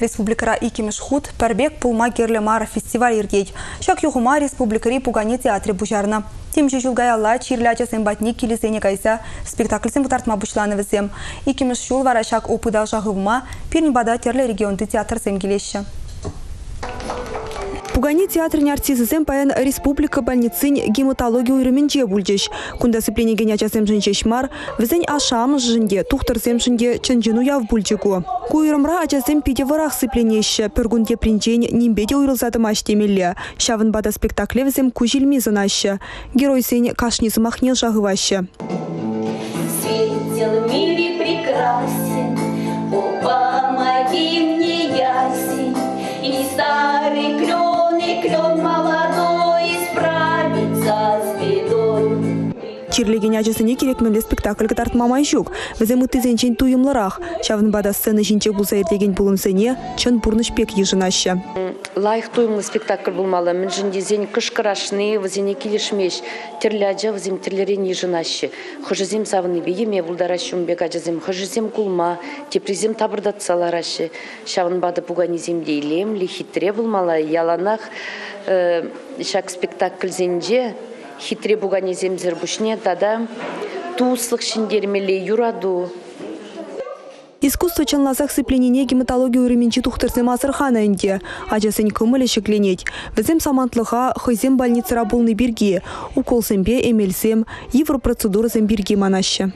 Республикара икимеш худ пәрбек пулма керлі мар фестиваль иргейд. Шак юхума республикари пугани театре бужарна. Тем же жылгай алла чирляча сэмбатни килесене кайса спектакль сем бутартма бушланы візем. Икимеш вара шак опыда жағывма пирнибада терлі регионды театр келеші. Пугани театрын артизысем паян республика больницын гематология үйріменже бүлдеш. Кунда сыпленеген ячасем жынчешмар, візен ашам жынде, тухтырсем жынде чынжыну яв бүлдегу. Куйрымра ачасем пиде варах сыпленеші, піргунде принчен нембеде уйрылзадым аштемелі. Шавын бада спектакле візем кужілми зынашы. Герой сен кашнизы махне жағывашы. Светил мире прекрасен, О, помоги мне, ясень, И старый клен, Чирлеген ачасыне керекмелі спектакль тартмамай жүк. Візем үттізенчен туйымлырақ. Шавын бада сцена жинче бұлса ертеген бұлынсыне чын бұрнышпек ежынашы. лайық тоймы спектакль болмалы. Мен жінде зен кышкырашны, візене келішмеш, тірләджа візем тірлерен ежынашы. Хыжызем савыны бейеме вулдарашы умбек ажазем, хыжызем кулма, тепризем табырдатсаларашы. Шавын бады пуганизем дейлем, хитре болмалы, яланақ э, шак спектакль зенже, хитре буганизем зербушне, тада туыслық шиндермеле юраду, Искусство чанласах сыпленене гематология үріменчі тухтырсем асырхана инде. Ачасын көмілі шекленет. Візем самантлыға хызем больницара болны бірге. Уколсембе эмелсем, европроцедурасем бірге манашы.